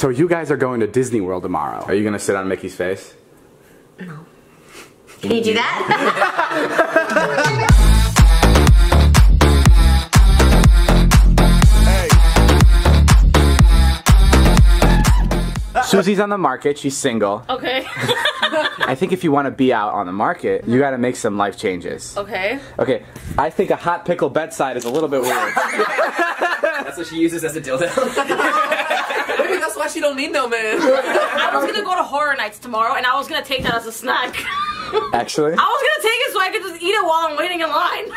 So you guys are going to Disney World tomorrow. Are you gonna sit on Mickey's face? No. Can you do that? Susie's on the market, she's single. Okay. I think if you want to be out on the market, you gotta make some life changes. okay. Okay, I think a hot pickle bedside is a little bit weird. That's what she uses as a dildo. Maybe that's why she don't need no man. I was gonna go to horror nights tomorrow, and I was gonna take that as a snack. Actually, I was gonna take it so I could just eat it while I'm waiting in line.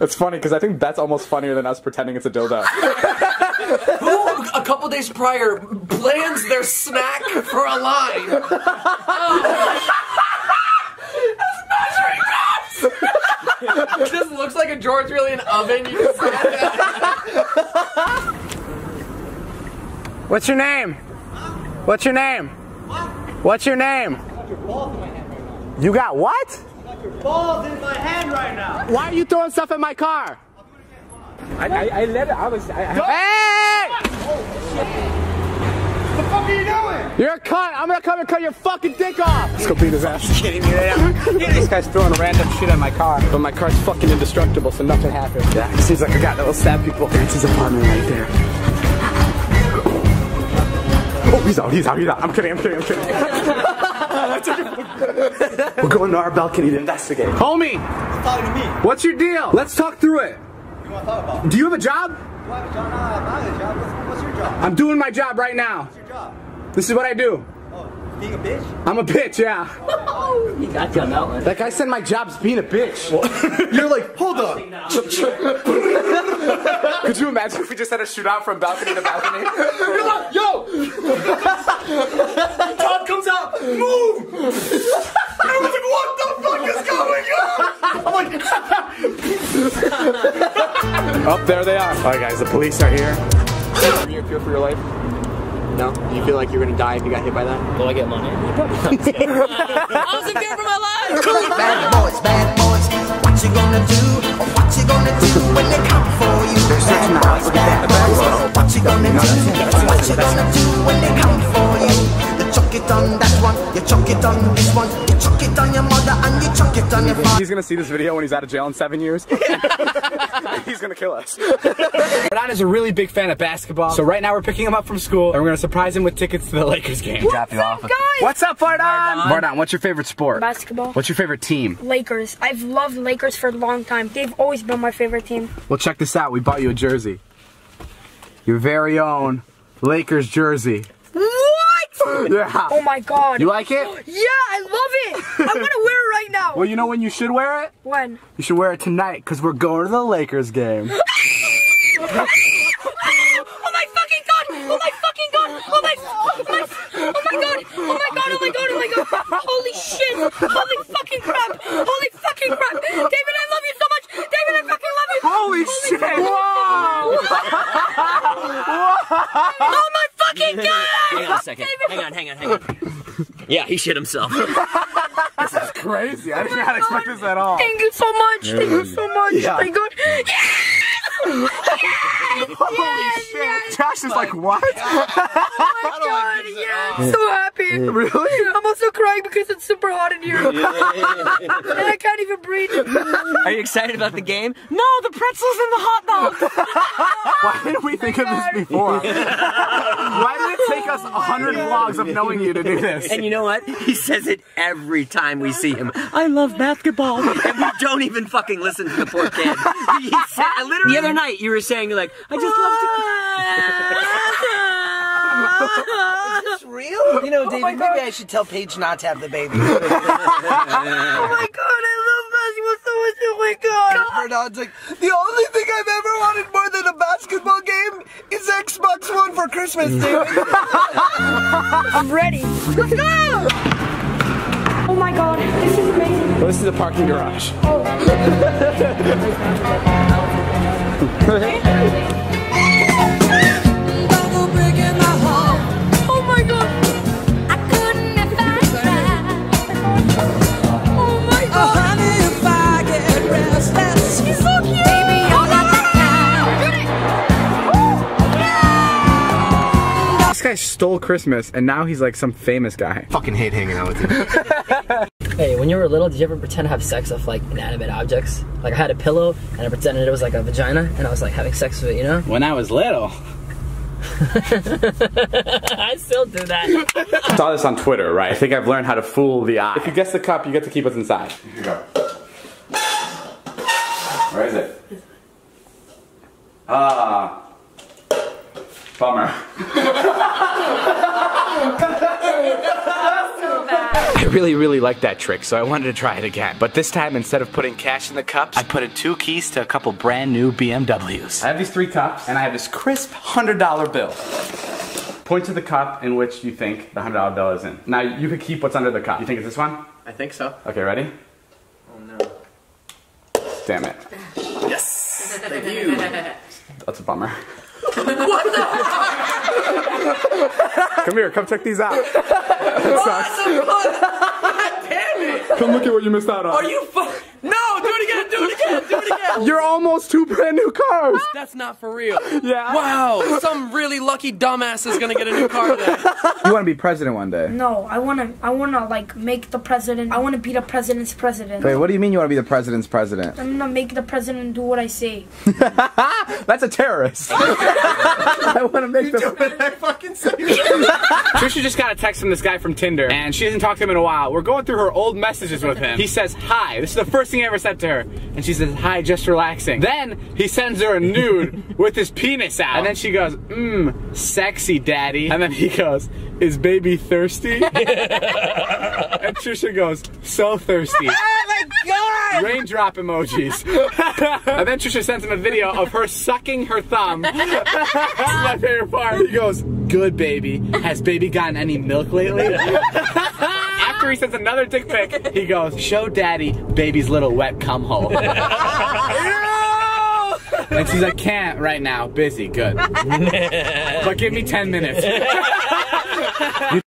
it's funny because I think that's almost funnier than us pretending it's a dildo. Who a couple days prior plans their snack for a line? this looks like a drawer. It's really an oven. You can set that. What's your name? What's your name? What's your name? You got what? balls in my hand right now. Why are you throwing stuff at my car? I, I, I let it. I was. I, I, Hey! What the fuck are you doing? You're a cunt. I'm gonna come and cut your fucking dick off. Let's go beat his ass. kidding me. this guy's throwing random shit at my car, but my car's fucking indestructible, so nothing happened. Yeah, seems like I got that will stab people. That's his apartment right there. He's out. He's out. He's out. I'm kidding. I'm kidding. I'm kidding. We're going to our balcony to investigate. Homie, Talking to me. what's your deal? Let's talk through it. Do you want to talk about? Do you have a job? Do I have a job? No, I have a job. What's, what's your job? I'm doing my job right now. What's your job? This is what I do. Being a bitch? I'm a bitch, yeah. Got you on that one. That guy said my job's being a bitch. You're like, hold on. Could you imagine if we just had a shootout from balcony to balcony? You're like, yo! Todd comes out, move! I was like, what the fuck is going on? I'm like, oh, there they are. All right, guys, the police are here. Do you fear for your life? No? You feel like you're gonna die if you got hit by that? Will I get money? I was in fear for my life. Bad boys, bad boys. What you gonna do? What you gonna do when they come for you? Bad boys, bad boys. What you gonna do? What you gonna do when they come for you? You chuck it on that one, you chuck it on this one, you chuck it on your He's gonna see this video when he's out of jail in seven years. he's gonna kill us. Ron is a really big fan of basketball, so right now we're picking him up from school and we're gonna surprise him with tickets to the Lakers game. Drop you off. What's up, Bardon? Bardon, what's your favorite sport? Basketball. What's your favorite team? Lakers. I've loved Lakers for a long time. They've always been my favorite team. Well, check this out. We bought you a jersey. Your very own Lakers jersey. What? Yeah. Oh my god. You like it? Yeah, I love it. I'm gonna wear it. Well, you know when you should wear it? When? You should wear it tonight because we're going to the Lakers game. Oh my fucking god! Oh my fucking god! Oh my, oh my, oh my god! Oh my god! Oh my god! Oh my god! Holy shit! Holy fucking crap! Holy fucking crap! David, I love you so much! David, I fucking love you! Holy shit! Oh my fucking god! Hang on a second. Hang on, hang on, hang on. Yeah, he shit himself. Crazy. I oh did not expect this at all. Thank you so much! Thank you so much! Yeah. Thank God! Holy shit. Josh is like, what? Oh my god, yeah, I'm so happy. Really? I'm also crying because it's super hot in here. and I can't even breathe. Are you excited about the game? No, the pretzels and the hot dogs. Why didn't we think of this before? Why did it take us a hundred vlogs of knowing you to do this? And you know what? He says it every time we see him. I love basketball. And we don't even fucking listen to the poor kid. He said, literally, the other night you were saying, like, I just love to. Is this real? You know, oh David, maybe I should tell Paige not to have the baby. Oh my god, I love basketball so much. Oh my god. Bernard's like, the only thing I've ever wanted more than a basketball game is Xbox One for Christmas, David. I'm ready. Let's go! Oh my god, this is amazing. Well, this is a parking garage. Oh guy stole Christmas and now he's like some famous guy. Fucking hate hanging out with you. Hey, when you were little, did you ever pretend to have sex with like inanimate objects? Like I had a pillow and I pretended it was like a vagina and I was like having sex with it, you know? when I was little. I still do that. I saw this on Twitter, right? I think I've learned how to fool the eye. If you guess the cup, you get to keep what's inside. Here you go. Where is it? Ah. Bummer. I really, really like that trick, so I wanted to try it again. But this time, instead of putting cash in the cups, I put in two keys to a couple brand new BMWs. I have these three cups, and I have this crisp $100 bill. Point to the cup in which you think the $100 bill is in. Now, you could keep what's under the cup. You think it's this one? I think so. Okay, ready? Oh no. Damn it. Yes. Thank you. That's a bummer. What the Come here, come check these out. God damn it! Come look at what you missed out on. Are you fu- No, do it again, do it again, do it again! You're almost two brand new cars. That's not for real. Yeah. Wow, some really lucky dumbass is gonna get a new car today. You want to be president one day? No, I wanna, I wanna like make the president. I wanna be the president's president. Wait, what do you mean you want to be the president's president? I'm gonna make the president do what I say. That's a terrorist. I want to make the. Trisha just got a text from this guy from Tinder, and she hasn't talked to him in a while. We're going through her old messages with him. He says, Hi. This is the first thing I ever said to her. And she says, Hi, just relaxing. Then he sends her a nude with his penis out. And then she goes, Mmm, sexy, daddy. And then he goes, Is baby thirsty? and Trisha goes, So thirsty. Oh my god! Raindrop emojis. and then Trisha sends him a video of her sucking her thumb. this is my favorite part. He goes, Good baby. Has baby gotten any milk lately? After he sends another dick pic, he goes, Show daddy baby's little wet cum hole. and she's like, Can't right now. Busy. Good. but give me 10 minutes.